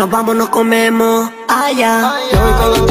Nos vamos, nos comemos allá. Yo voy con los